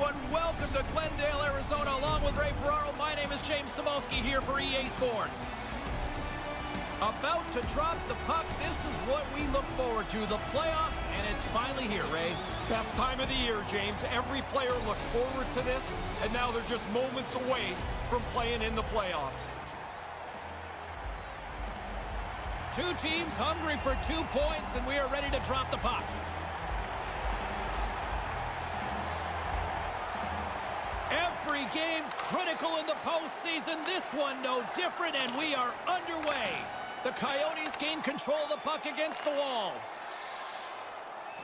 everyone. Welcome to Glendale, Arizona. Along with Ray Ferraro, my name is James Cybulski here for EA Sports. About to drop the puck. This is what we look forward to, the playoffs, and it's finally here, Ray. Best time of the year, James. Every player looks forward to this, and now they're just moments away from playing in the playoffs. Two teams hungry for two points, and we are ready to drop the puck. Every game critical in the postseason. This one no different, and we are underway. The Coyotes gain control of the puck against the wall.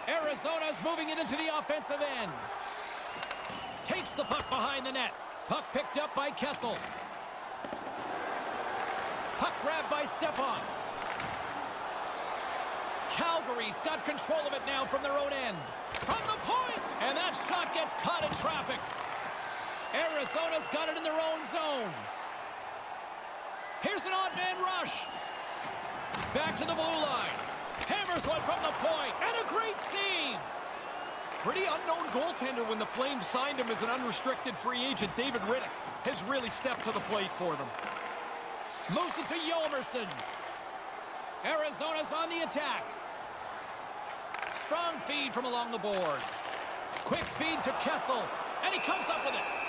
Arizona's moving it into the offensive end. Takes the puck behind the net. Puck picked up by Kessel. Puck grabbed by Stepan. Calgary's got control of it now from their own end. From the point! And that shot gets caught in traffic. Arizona's got it in their own zone. Here's an odd man rush. Back to the blue line. Hammers one from the point. And a great save. Pretty unknown goaltender when the Flames signed him as an unrestricted free agent. David Rittich has really stepped to the plate for them. Moves it to Hjalmarsson. Arizona's on the attack. Strong feed from along the boards. Quick feed to Kessel. And he comes up with it.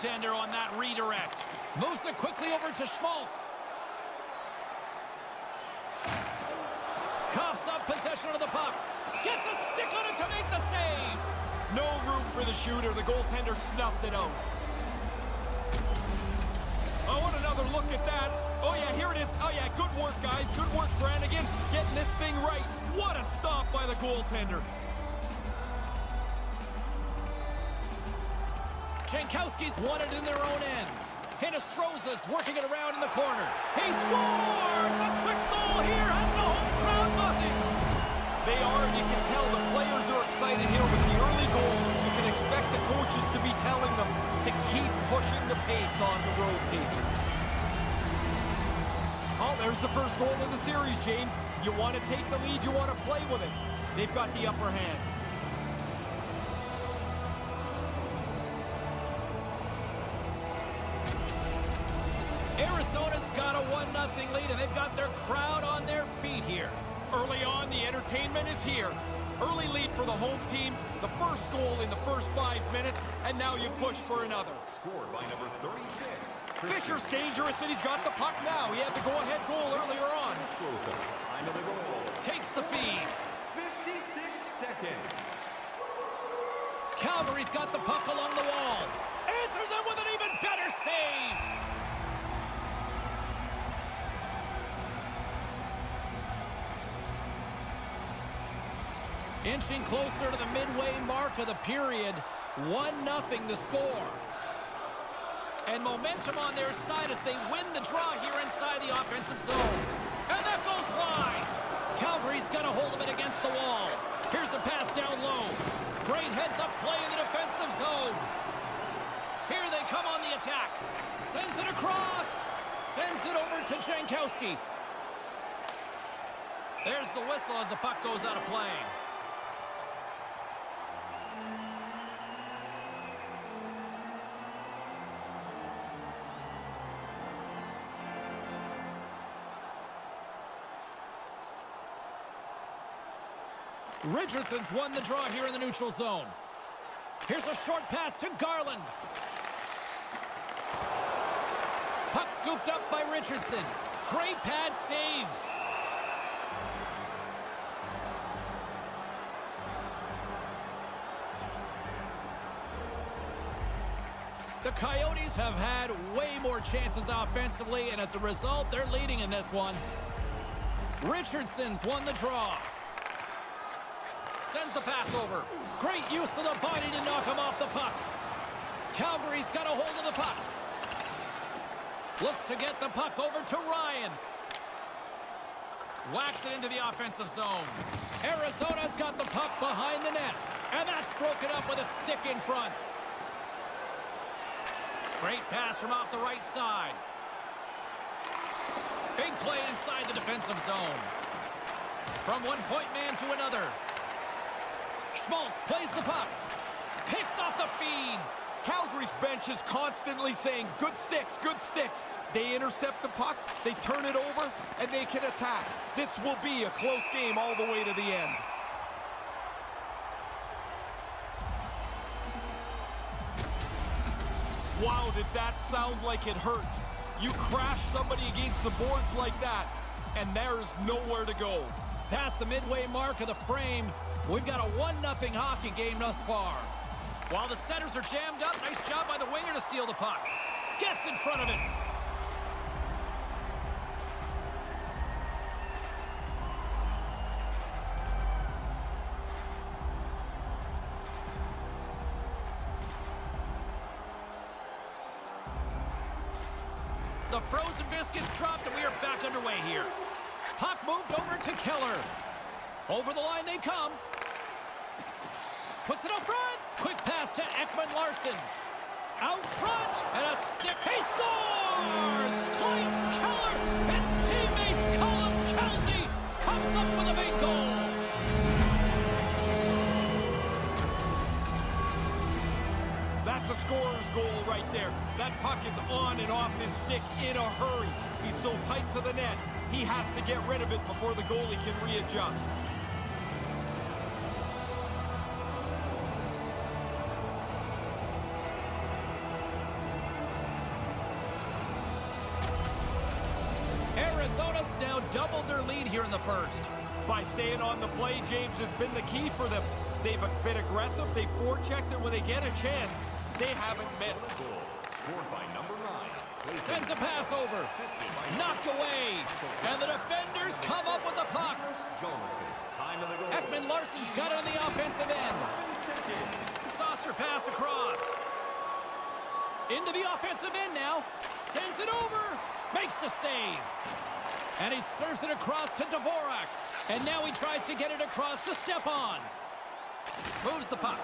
goaltender on that redirect. Moves it quickly over to Schmaltz. Coughs up possession of the puck. Gets a stick on it to make the save. No room for the shooter. The goaltender snuffed it out. Oh, I want another look at that. Oh, yeah, here it is. Oh, yeah, good work, guys. Good work, Brannigan. Getting this thing right. What a stop by the goaltender. Jankowski's won it in their own end. Hinostroza's working it around in the corner. He scores! A quick goal here has the home crowd buzzing. They are, and you can tell the players are excited here with the early goal. You can expect the coaches to be telling them to keep pushing the pace on the road team. Oh, there's the first goal of the series, James. You want to take the lead, you want to play with it. They've got the upper hand. 1-0 lead, and they've got their crowd on their feet here. Early on, the entertainment is here. Early lead for the home team, the first goal in the first five minutes, and now you push for another. Scored by number 36. Fischer's dangerous, and he's got the puck now. He had the go-ahead goal earlier on. Time of the goal. Takes the feed. 56 seconds. Calgary's got the puck along the wall. Answers it with an even better save. Inching closer to the midway mark of the period. 1-0 the score. And momentum on their side as they win the draw here inside the offensive zone. And that goes wide. Calgary's got a hold of it against the wall. Here's a pass down low. Great heads-up play in the defensive zone. Here they come on the attack. Sends it across. Sends it over to Jankowski. There's the whistle as the puck goes out of play. Richardson's won the draw here in the neutral zone. Here's a short pass to Garland. Puck scooped up by Richardson. Great pad save. The Coyotes have had way more chances offensively, and as a result, they're leading in this one. Richardson's won the draw. Sends the pass over. Great use of the body to knock him off the puck. Calgary's got a hold of the puck. Looks to get the puck over to Ryan. Whacks it into the offensive zone. Arizona's got the puck behind the net. And that's broken up with a stick in front. Great pass from off the right side. Big play inside the defensive zone. From one point man to another. Schmaltz plays the puck. Picks off the feed. Calgary's bench is constantly saying, good sticks, good sticks. They intercept the puck, they turn it over, and they can attack. This will be a close game all the way to the end. Wow, did that sound like it hurts. You crash somebody against the boards like that, and there's nowhere to go. Past the midway mark of the frame, we've got a 1-0 hockey game thus far. While the centers are jammed up, nice job by the winger to steal the puck. Gets in front of it. The frozen biscuits dropped and we are back underway here. Puck moved over to Keller. Over the line they come. Puts it up front. Quick pass to Ekman-Larsson. Out front. And a stick. He scores! Clayton Keller. His teammates Colin Kelsey comes up with a big goal. That's a scorer's goal right there. That puck is on and off his stick in a hurry. He's so tight to the net, he has to get rid of it before the goalie can readjust. In the first. By staying on the play, James has been the key for them. They've been aggressive, they've forechecked, and when they get a chance, they haven't missed. Scored by number nine. Sends a pass over. Knocked away. And the defenders come up with the puck. Johnson. Time of the goal. Ekman-Larsson's got it on the offensive end. Saucer pass across. Into the offensive end now. Sends it over. Makes the save. And he serves it across to Dvorak. And now he tries to get it across to Stepan. Moves the puck.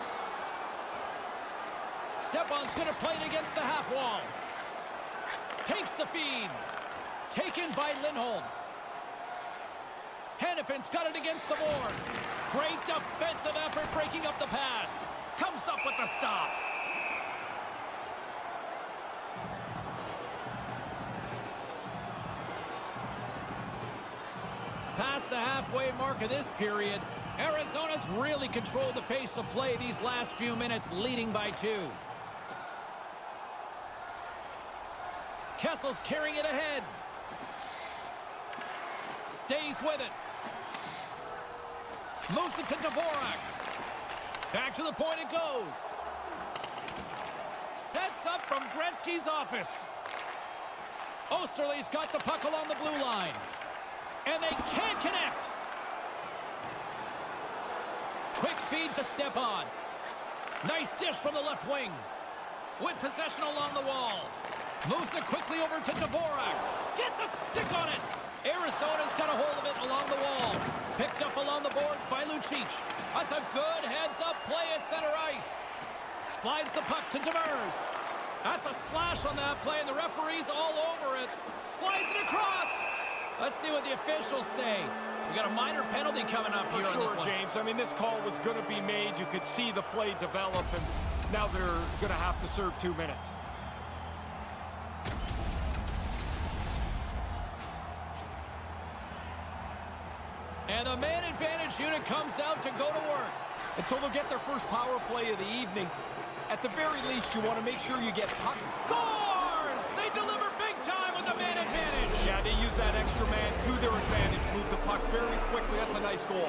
Stepan's going to play it against the half wall. Takes the feed. Taken by Lindholm. Hanifin's got it against the boards. Great defensive effort breaking up the pass. Comes up with the stop. Past the halfway mark of this period, Arizona's really controlled the pace of play these last few minutes, leading by two. Kessel's carrying it ahead. Stays with it. Moves it to Dvorak. Back to the point it goes. Sets up from Gretzky's office. Oesterle's got the puck along the blue line. And they can't connect. Quick feed to Stepan. Nice dish from the left wing. With possession along the wall. Moves it quickly over to Dvorak. Gets a stick on it. Arizona's got a hold of it along the wall. Picked up along the boards by Lucic. That's a good heads-up play at center ice. Slides the puck to Demers. That's a slash on that play, and the referee's all over it. Slides it across. Let's see what the officials say. We got a minor penalty coming up For here on this sure, one. James. I mean, this call was going to be made. You could see the play develop, and now they're going to have to serve two minutes. And the man advantage unit comes out to go to work. And so they'll get their first power play of the evening. At the very least, you want to make sure you get puck. Scores! They use that extra man to their advantage. Move the puck very quickly. That's a nice goal.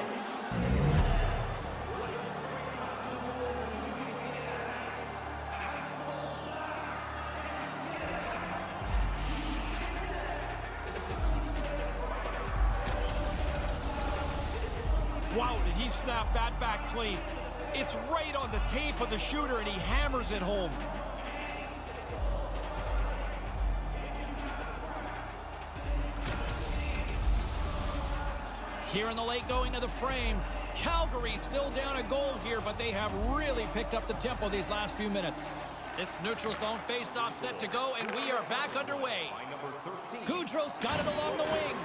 Wow, did he snap that back clean. It's right on the tape of the shooter, and he hammers it home. Here in the late going of the frame, Calgary still down a goal here, but they have really picked up the tempo these last few minutes. This neutral zone face-off set to go, and we are back underway. By number 13. Gaudreau's got it along the wing.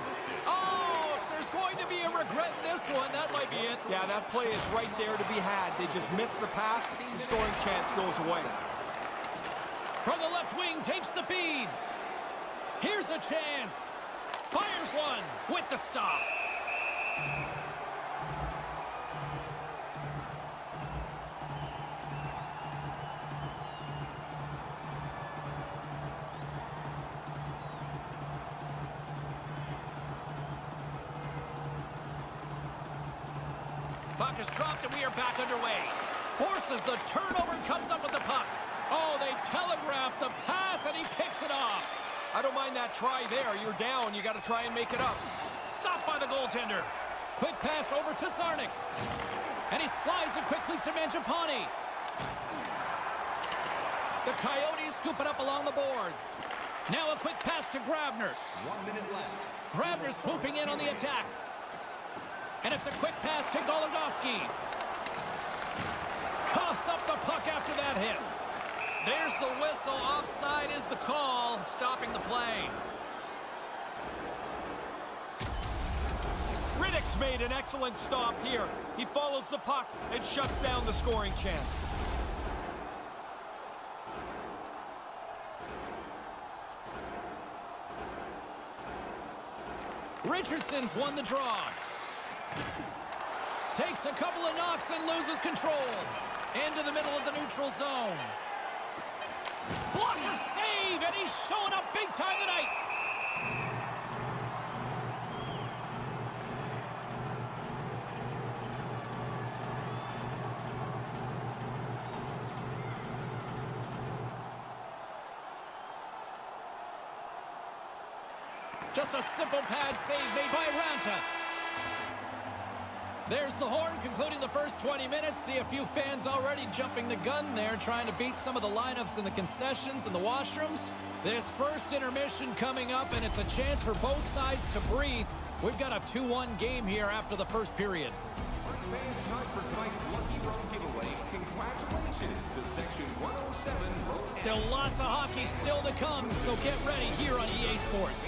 Oh, if there's going to be a regret in this one, that might be it. Yeah, that play is right there to be had. They just missed the pass. The scoring chance goes away. From the left wing, takes the feed. Here's a chance. Fires one with the stop. Puck is dropped and we are back underway. Forces the turnover and comes up with the puck. Oh, they telegraph the pass and he picks it off. I don't mind that try there. You're down. You got to try and make it up. Stopped by the goaltender. Quick pass over to Czarnik. And he slides it quickly to Mangiapane. The Coyotes scoop it up along the boards. Now a quick pass to Grabner. One minute left. Grabner swooping in on the attack. And it's a quick pass to Goligoski. Coughs up the puck after that hit. There's the whistle. Offside is the call, stopping the play. Made an excellent stop here. He follows the puck and shuts down the scoring chance. Richardson's won the draw. Takes a couple of knocks and loses control. Into the middle of the neutral zone. Blocker save, and he's showing up big time tonight. Just a simple pad save made by Raanta. There's the horn concluding the first 20 minutes. See a few fans already jumping the gun there, trying to beat some of the lineups in the concessions and the washrooms. This first intermission coming up, and it's a chance for both sides to breathe. We've got a 2-1 game here after the first period. Fans, time for tonight's Lucky Road giveaway. Congratulations to Section 107 Road Still lots of hockey still to come, so get ready here on EA Sports.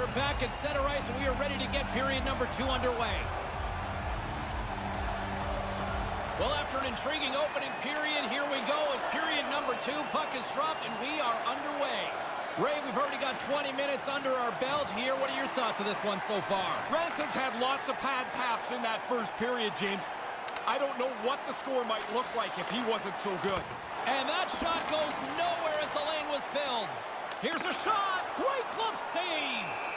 Are back at center ice, and we are ready to get period number two underway. Well, after an intriguing opening period, here we go. It's period number two. Puck is dropped, and we are underway. Ray, we've already got 20 minutes under our belt here. What are your thoughts of this one so far? Raanta's had lots of pad taps in that first period, James. I don't know what the score might look like if he wasn't so good. And that shot goes nowhere as the lane was filled. Here's a shot. Great glove save.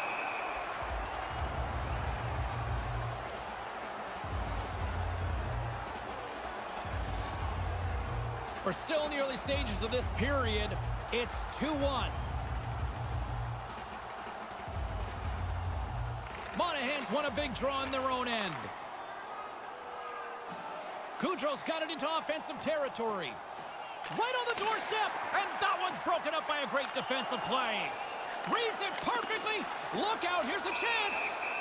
We're still in the early stages of this period. It's 2-1. Monahan's won a big draw on their own end. Gaudreau's got it into offensive territory. Right on the doorstep, and that one's broken up by a great defensive play. Reads it perfectly. Look out, here's a chance.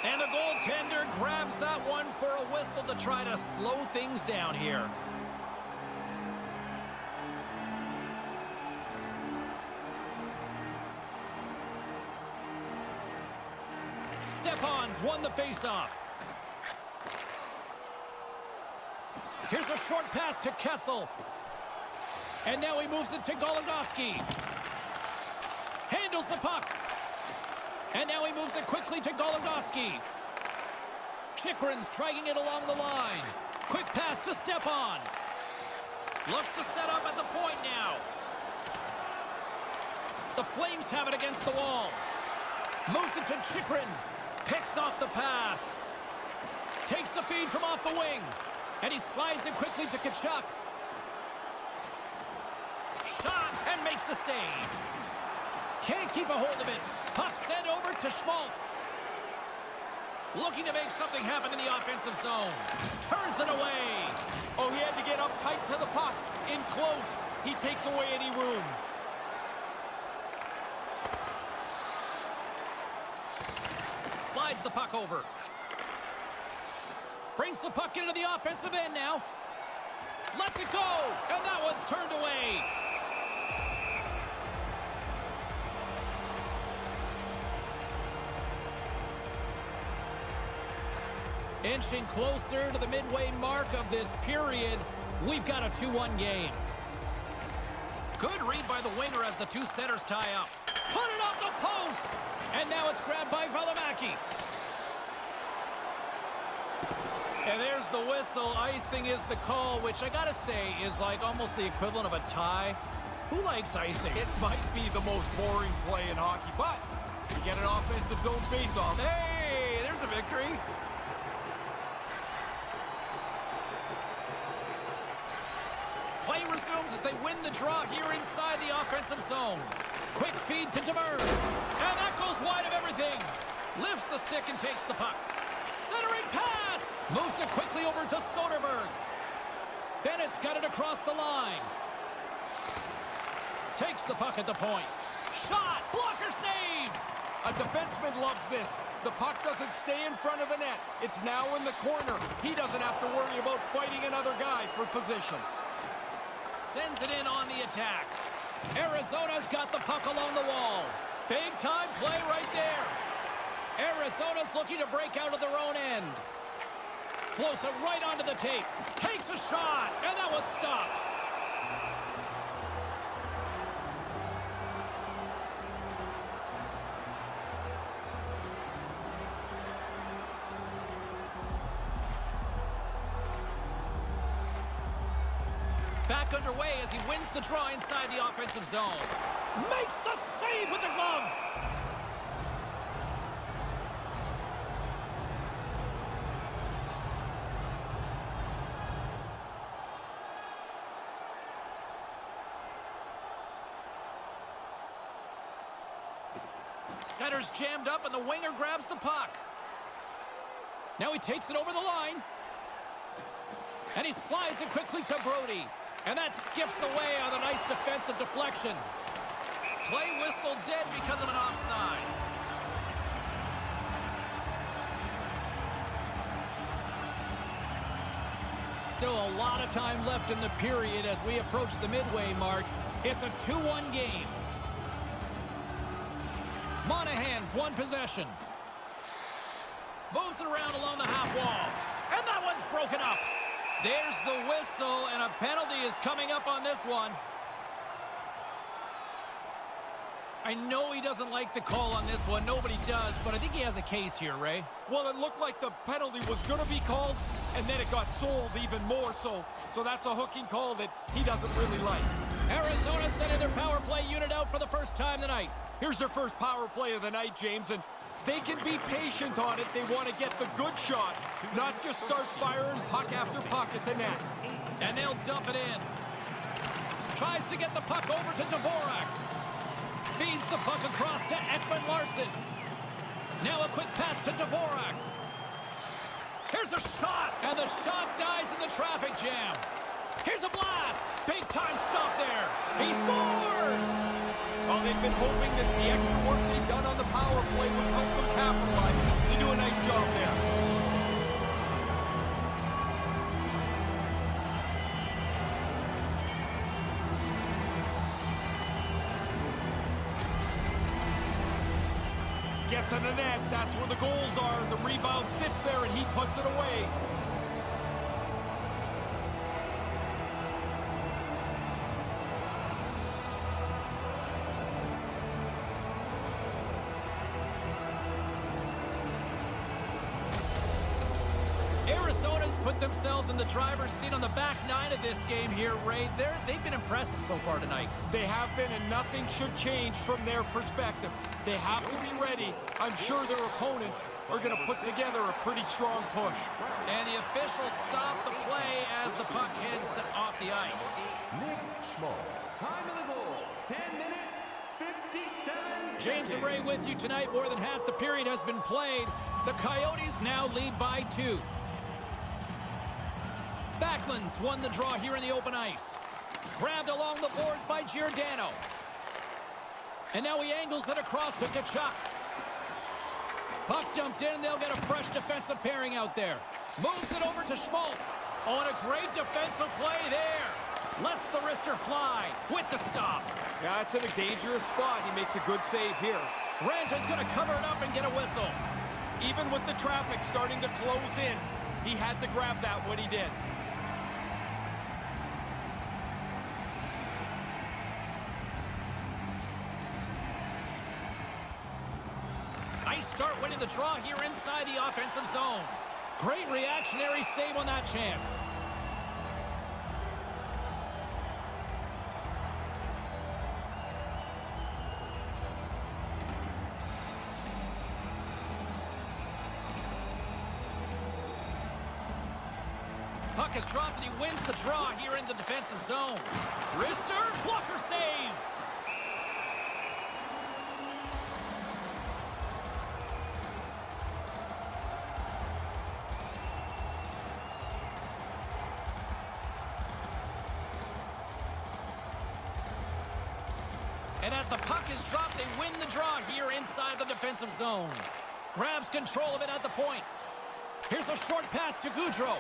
And the goaltender grabs that one for a whistle to try to slow things down here. Won the faceoff. Here's a short pass to Kessel. And now he moves it to Goligoski. Handles the puck. And now he moves it quickly to Goligoski. Chychrun's dragging it along the line. Quick pass to Stepan. Looks to set up at the point now. The Flames have it against the wall. Moves it to Chikrin. Picks off the pass. Takes the feed from off the wing. And he slides it quickly to Tkachuk. Shot and makes the save. Can't keep a hold of it. Puck sent over to Schmaltz. Looking to make something happen in the offensive zone. Turns it away. Oh, he had to get up tight to the puck. In close. He takes away any room. Slides the puck over. Brings the puck into the offensive end now. Lets it go. And that one's turned away. Inching closer to the midway mark of this period, we've got a 2-1 game. Good read by the winger as the two centers tie up. Put it off the post! And now it's grabbed by Valimaki. And there's the whistle. Icing is the call, which I gotta say is like almost the equivalent of a tie. Who likes icing? It might be the most boring play in hockey, but you get an offensive zone faceoff. Hey, there's a victory. Play resumes as they win the draw here inside the offensive zone. Quick feed to Demers. And that goes wide of everything. Lifts the stick and takes the puck. Centering pass. Moves it quickly over to Soderberg. Bennett's got it across the line. Takes the puck at the point. Shot. Blocker save. A defenseman loves this. The puck doesn't stay in front of the net. It's now in the corner. He doesn't have to worry about fighting another guy for position. Sends it in on the attack. Arizona's got the puck along the wall. Big time play right there. Arizona's looking to break out of their own end. Floats it right onto the tape. Takes a shot, and that one's stopped. Back underway as he wins the draw inside the offensive zone. Makes the save with the glove. Center's jammed up and the winger grabs the puck. Now he takes it over the line. And he slides it quickly to Brodie. And that skips away on a nice defensive deflection. Play whistle dead because of an offside. Still a lot of time left in the period as we approach the midway mark. It's a 2-1 game. Monahan's one possession. Moves it around along the half wall. And that one's broken up. There's the whistle, and a penalty is coming up on this one. I know he doesn't like the call on this one. Nobody does, but I think he has a case here, Ray. Well, it looked like the penalty was going to be called, and then it got sold even more so. So that's a hooking call that he doesn't really like. Arizona sending their power play unit out for the first time tonight. Here's their first power play of the night, James, and they can be patient on it. They want to get the good shot, not just start firing puck after puck at the net. And they'll dump it in. Tries to get the puck over to Dvorak. Feeds the puck across to Ekman-Larsson. Now a quick pass to Dvorak. Here's a shot, and the shot dies in the traffic jam. Here's a blast. Big time stop there. He scores! Well, they've been hoping that the extra work they've done on the power play would help them capitalize. They do a nice job there. Get to the net. That's where the goals are. The rebound sits there, and he puts it away. Put themselves in the driver's seat on the back nine of this game here, Ray. They're, they've been impressive so far tonight. They have been, and nothing should change from their perspective. They have to be ready. I'm sure their opponents are going to put together a pretty strong push. And the officials stop the play as the puck heads off the ice. Nick Schmaltz. Time of the goal, 10 minutes, 57 James and Ray with you tonight. More than half the period has been played. The Coyotes now lead by two. Backlund's won the draw here in the open ice. Grabbed along the boards by Giordano. And now he angles it across to Tkachuk. Puck dumped in. They'll get a fresh defensive pairing out there. Moves it over to Schmaltz. Oh, and a great defensive play there. Lets the wrister fly with the stop. Yeah, it's in a dangerous spot. He makes a good save here. Raanta's going to cover it up and get a whistle. Even with the traffic starting to close in, he had to grab that when he did. Start winning the draw here inside the offensive zone. Great reactionary save on that chance. Puck is dropped and he wins the draw here in the defensive zone. Wrister, blocker save. Win the draw here inside the defensive zone. Grabs control of it at the point. Here's a short pass to Gaudreau.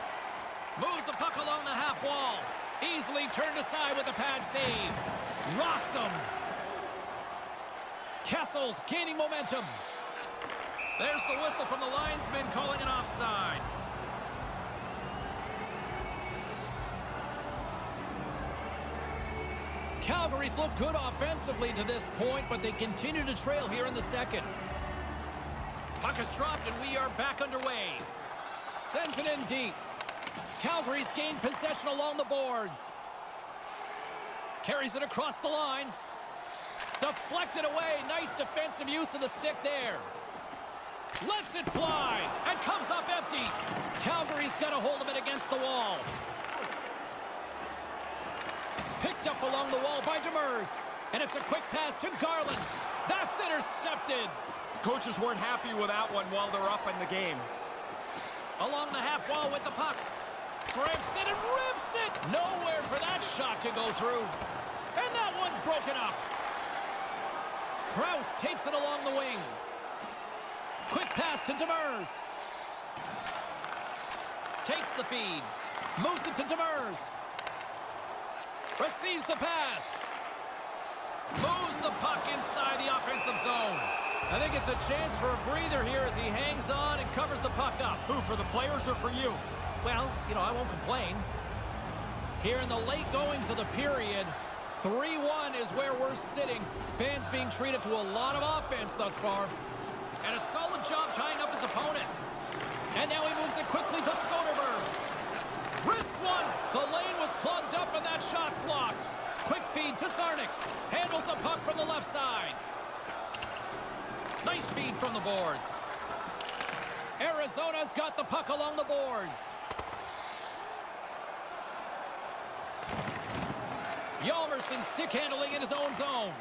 Moves the puck along the half wall. Easily turned aside with a pad save. Rocks him. Kessel's gaining momentum. There's the whistle from the linesman calling an offside. Calgary's looked good offensively to this point, but they continue to trail here in the second. Puck is dropped, and we are back underway. Sends it in deep. Calgary's gained possession along the boards. Carries it across the line. Deflected away. Nice defensive use of the stick there. Lets it fly and comes up empty. Calgary's got a hold of it against the wall. Picked up along the wall by Demers. And it's a quick pass to Garland. That's intercepted. Coaches weren't happy with that one while they're up in the game. Along the half wall with the puck. Grips it and rips it. Nowhere for that shot to go through. And that one's broken up. Crouse takes it along the wing. Quick pass to Demers. Takes the feed. Moves it to Demers. Receives the pass. Moves the puck inside the offensive zone. I think it's a chance for a breather here as he hangs on and covers the puck up. Who, for the players or for you? Well, you know, I won't complain. Here in the late goings of the period, 3-1 is where we're sitting. Fans being treated to a lot of offense thus far. And a solid job tying up his opponent. And now he moves it quickly to Soderberg. Wrists one. The lane was plugged up and that shot's blocked. Quick feed to Czarnik. Handles the puck from the left side. Nice feed from the boards. Arizona's got the puck along the boards. Hjalmarsson stick handling in his own zone.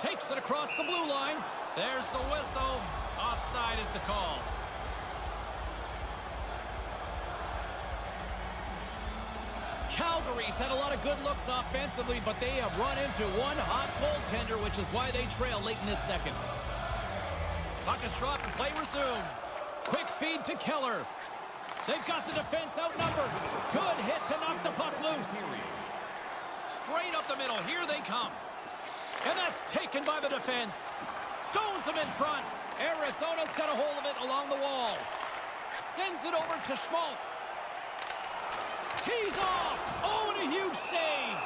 Takes it across the blue line. There's the whistle. Offside is the call. Calgary's had a lot of good looks offensively, but they have run into one hot goaltender, which is why they trail late in this second. Puck is dropped and play resumes. Quick feed to Keller. They've got the defense outnumbered. Good hit to knock the puck loose. Straight up the middle. Here they come. And that's taken by the defense. Stones them in front. Arizona's got a hold of it along the wall. Sends it over to Schmaltz. Tees off. Oh, and a huge save.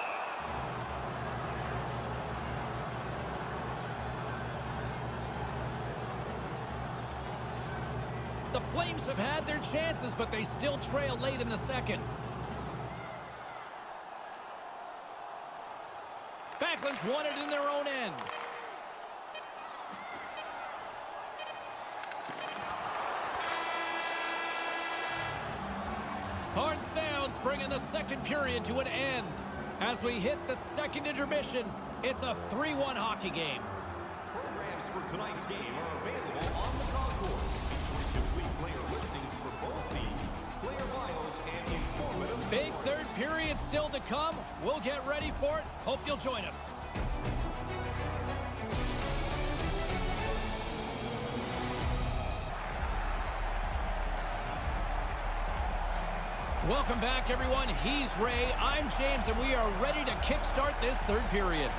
The Flames have had their chances, but they still trail late in the second. Backlund's won it in their own end. The second period to an end. As we hit the second intermission, it's a 3-1 hockey game. tonight's game are available on the concourse, featuring complete player listings for both teams, player bios, and informative... Big third period still to come. We'll get ready for it. Hope you'll join us. Welcome back, everyone. He's Ray. I'm James, and we are ready to kickstart this third period.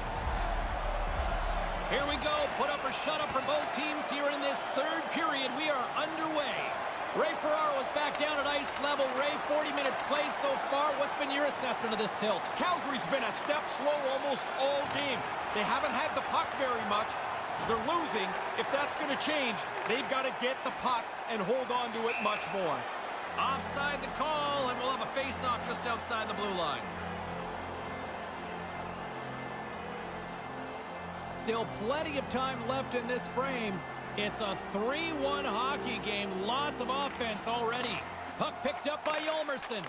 Here we go. Put up or shut up for both teams here in this third period. We are underway. Ray Ferraro is back down at ice level. Ray, 40 minutes played so far. What's been your assessment of this tilt? Calgary's been a step slow almost all game. They haven't had the puck very much. They're losing. If that's going to change, they've got to get the puck and hold on to it much more. Offside the call, and we'll have a face-off just outside the blue line. Still plenty of time left in this frame. It's a 3-1 hockey game. Lots of offense already. Puck picked up by Hjalmarsson.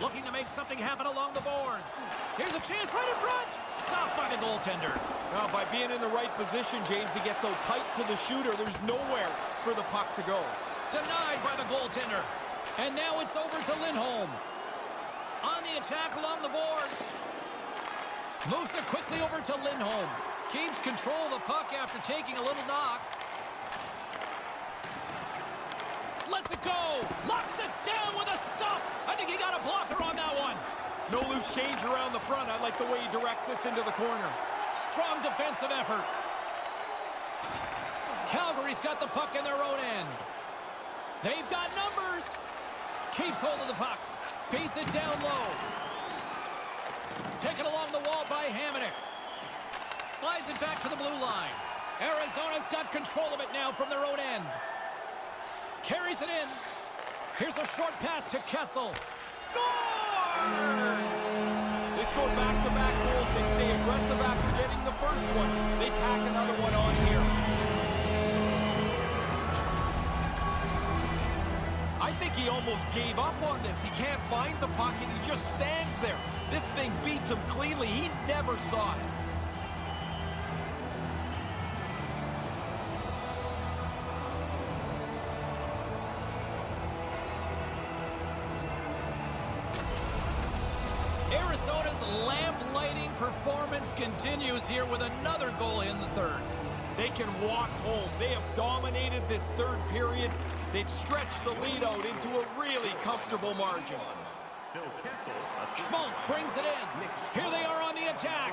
Looking to make something happen along the boards. Here's a chance right in front. Stopped by the goaltender. Now, by being in the right position, James, he gets so tight to the shooter, there's nowhere for the puck to go. Denied by the goaltender. And now it's over to Lindholm. On the attack along the boards. Moves it quickly over to Lindholm. Keeps control of the puck after taking a little knock. Lets it go. Locks it down with a stop. I think he got a blocker on that one. No loose change around the front. I like the way he directs this into the corner. Strong defensive effort. Calgary's got the puck in their own end. They've got numbers. Keeps hold of the puck. Feeds it down low. Taken along the wall by Hamonic. Slides it back to the blue line. Arizona's got control of it now from their own end. Carries it in. Here's a short pass to Kessel. Scores! They score back-to-back -back goals. They stay aggressive after getting the first one. They tack another one on here. I think he almost gave up on this. He can't find the pocket. he just stands there. This thing beats him cleanly. He never saw it. Arizona's lamp-lighting performance continues here with another goal in the third. They can walk home. They have dominated this third period. They've stretched the lead out into a really comfortable margin. Schmaltz brings it in. Here they are on the attack.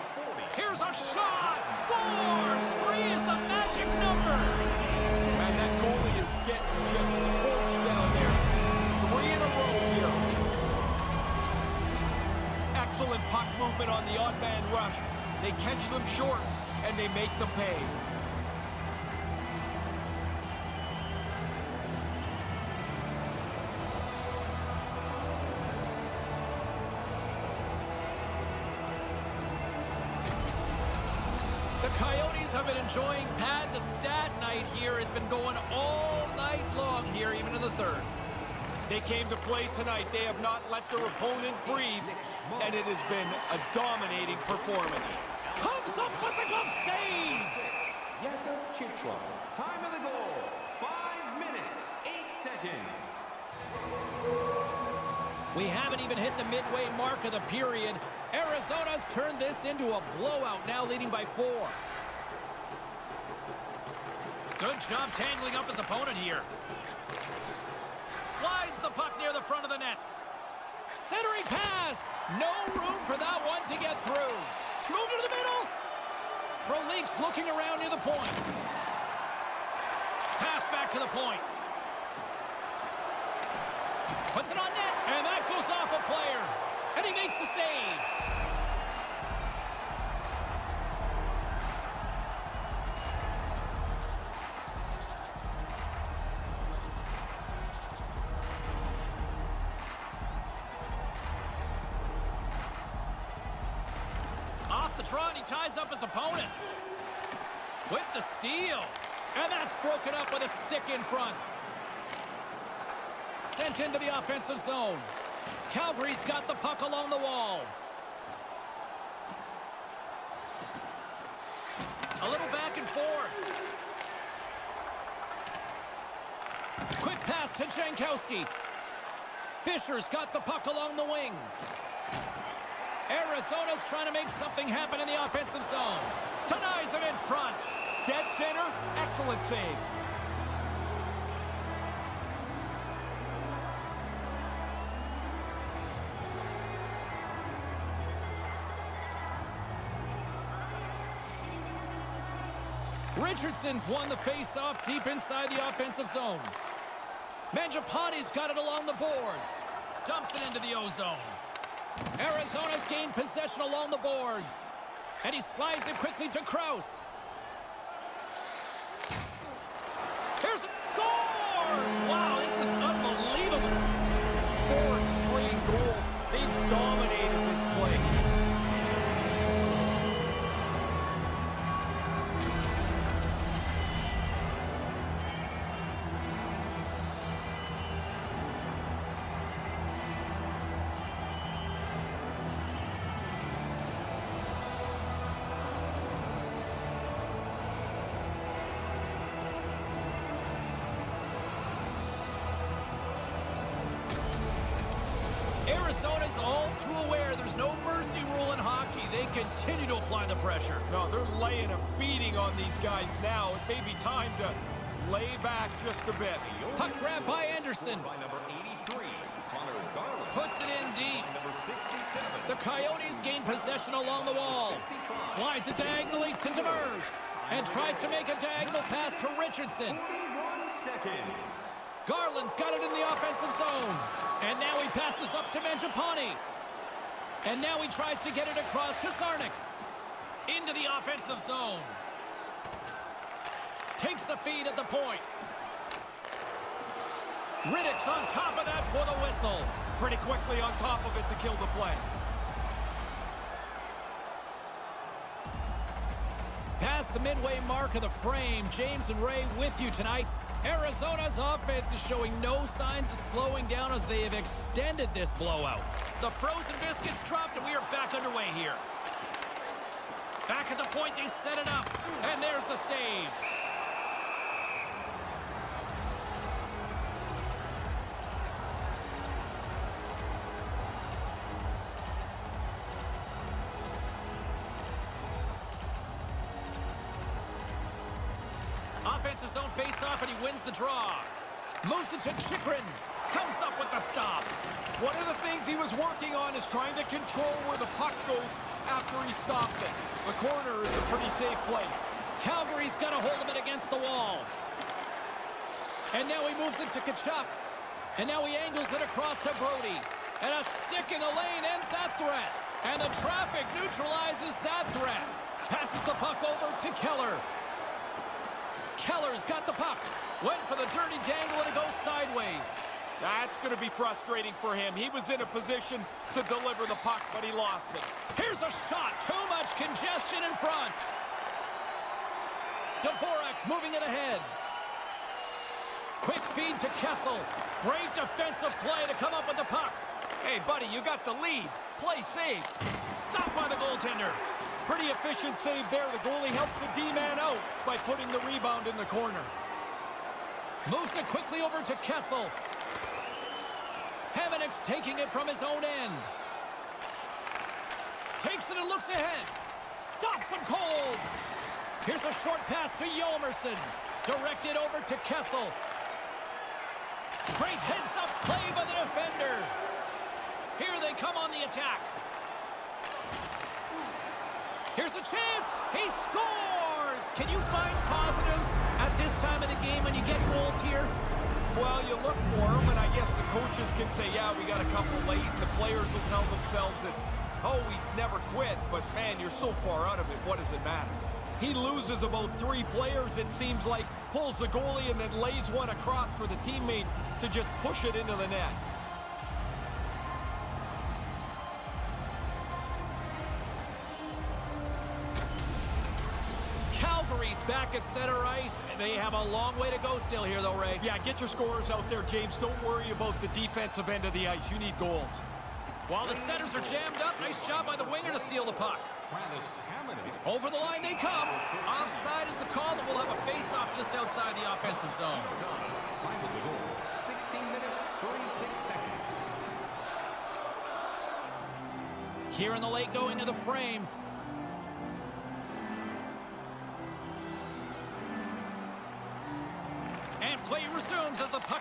Here's a shot. Scores! Three is the magic number. Man, that goalie is getting just torched down there. Three in a row here. Excellent puck movement on the odd man rush. They catch them short, and they make them pay. Enjoying pad the stat night here. has been going all night long here, even in the third. They came to play tonight. They have not let their opponent breathe, and it has been a dominating performance. Comes up with the glove save! Time of the goal, five minutes, eight seconds. We haven't even hit the midway mark of the period. Arizona's turned this into a blowout, now leading by four. Good job tangling up his opponent here. Slides the puck near the front of the net. Centering pass. No room for that one to get through. Move to the middle. Frolik's looking around near the point. Pass back to the point. Puts it on net, and that goes off a player. And he makes the save. Into the offensive zone. Calgary's got the puck along the wall. A little back and forth. Quick pass to Jankowski. Fischer's got the puck along the wing. Arizona's trying to make something happen in the offensive zone. It in front. Dead center, excellent save. Richardson's won the face-off deep inside the offensive zone. Mangiapane's got it along the boards. Dumps it into the O-zone. Arizona's gained possession along the boards. And he slides it quickly to Kraus. The Coyotes gain possession along the wall. Slides it diagonally to Demers. And tries to make a diagonal pass to Richardson. Garland's got it in the offensive zone. And now he passes up to Mangiapane. And now he tries to get it across to Czarnik. Into the offensive zone. Takes the feed at the point. Rittich's on top of that for the whistle. Pretty quickly on top of it to kill the play. Past the midway mark of the frame, James and Ray with you tonight. Arizona's offense is showing no signs of slowing down as they have extended this blowout. The frozen biscuits dropped and we are back underway here. Back at the point, they set it up. And there's the save. Offensive zone face-off, and he wins the draw. Moves it to Chychrun. Comes up with the stop. One of the things he was working on is trying to control where the puck goes after he stops it. The corner is a pretty safe place. Calgary's got a hold of it against the wall. And now he moves it to Tkachuk. And now he angles it across to Brodie. And a stick in the lane ends that threat. And the traffic neutralizes that threat. Passes the puck over to Keller. Keller's got the puck. Went for the dirty dangle and it goes sideways. That's going to be frustrating for him. He was in a position to deliver the puck, but he lost it. Here's a shot. Too much congestion in front. Dvorak's moving it ahead. Quick feed to Kessel. Great defensive play to come up with the puck. Hey, buddy, you got the lead. Play safe. Stopped by the goaltender. Pretty efficient save there. The goalie helps the D-man out by putting the rebound in the corner. Moves it quickly over to Kessel. Hamonic's taking it from his own end. Takes it and looks ahead. Stops him cold. Here's a short pass to Hjalmarsson. Directed over to Kessel. Great heads-up play by the defender. Here they come on the attack. Here's a chance. He scores. Can you find positives at this time of the game when you get goals here? Well, you look for them, and I guess the coaches can say, yeah, we got a couple late, and the players will tell themselves that, oh, we never quit, but man, you're so far out of it, what does it matter? He loses about three players, it seems like, pulls the goalie and then lays one across for the teammate to just push it into the net. Calgary's back at center ice. They have a long way to go still here, though, Ray. Yeah, get your scores out there, James. Don't worry about the defensive end of the ice. You need goals. While the centers are jammed up, nice job by the winger to steal the puck. Over the line they come. Offside is the call that will have a face-off just outside the offensive zone. Time of the goal, 16 minutes, 36 seconds. Here in the late going to the frame.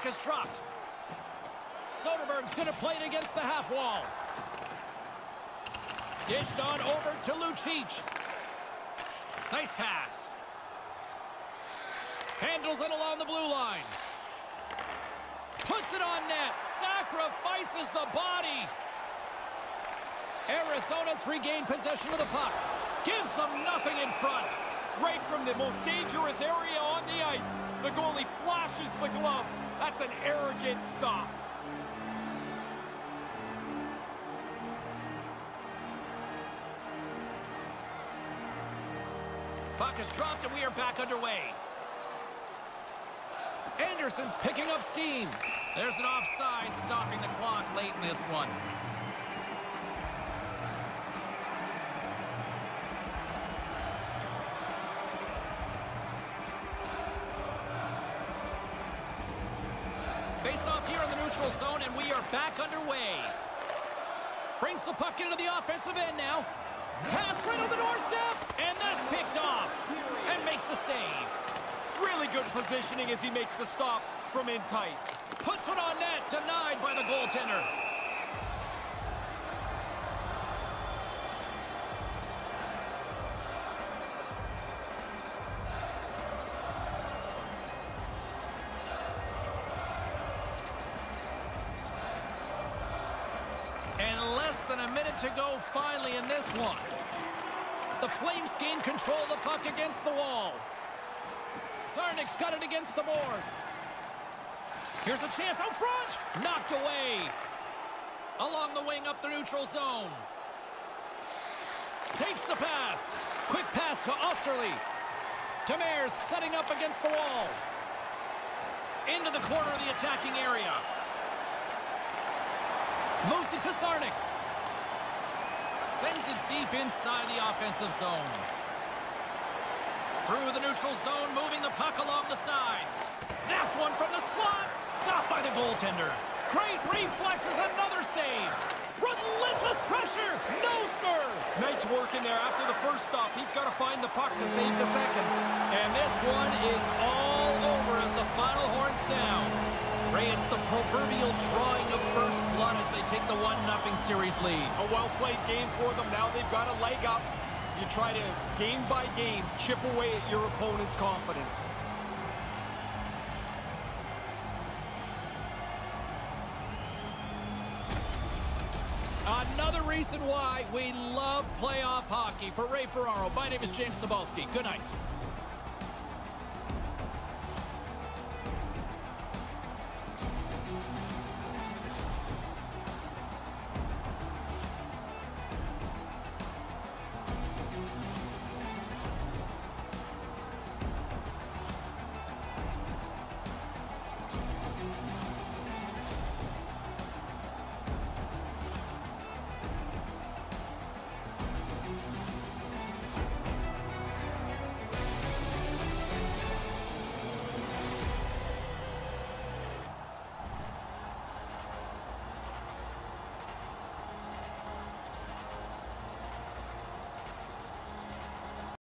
Puck is dropped. Soderberg's going to play it against the half wall. Dished on over to Lucic. Nice pass. Handles it along the blue line. Puts it on net. Sacrifices the body. Arizona's regained possession of the puck. Gives them nothing in front. Right from the most dangerous area on the ice. The goalie flashes the glove. That's an arrogant stop. Puck is dropped and we are back underway. Anderson's picking up steam. There's an offside stopping the clock late in this one. Back underway. Brings the puck into the offensive end now. Pass right on the doorstep, and that's picked off. And makes the save. Really good positioning as he makes the stop from in tight. Puts one on net, denied by the goaltender. This one. The Flames gain control of the puck against the wall. Czarnik's got it against the boards. Here's a chance out front. Knocked away. Along the wing up the neutral zone. Takes the pass. Quick pass to Oesterle. Demers setting up against the wall. Into the corner of the attacking area. Moves it to Sarnik. Sends it deep inside the offensive zone. Through the neutral zone, moving the puck along the side. Snaps one from the slot. Stopped by the goaltender. Great reflexes, another save. Relentless pressure. No, sir. Nice work in there after the first stop. He's got to find the puck to save the second. And this one is all over as the final horn sounds. Ray, it's the proverbial drawing of first blood as they take the 1-0 series lead. A well-played game for them. Now they've got a leg up. You try to, game by game, chip away at your opponent's confidence. Another reason why we love playoff hockey. For Ray Ferraro, my name is James Cebulski. Good night.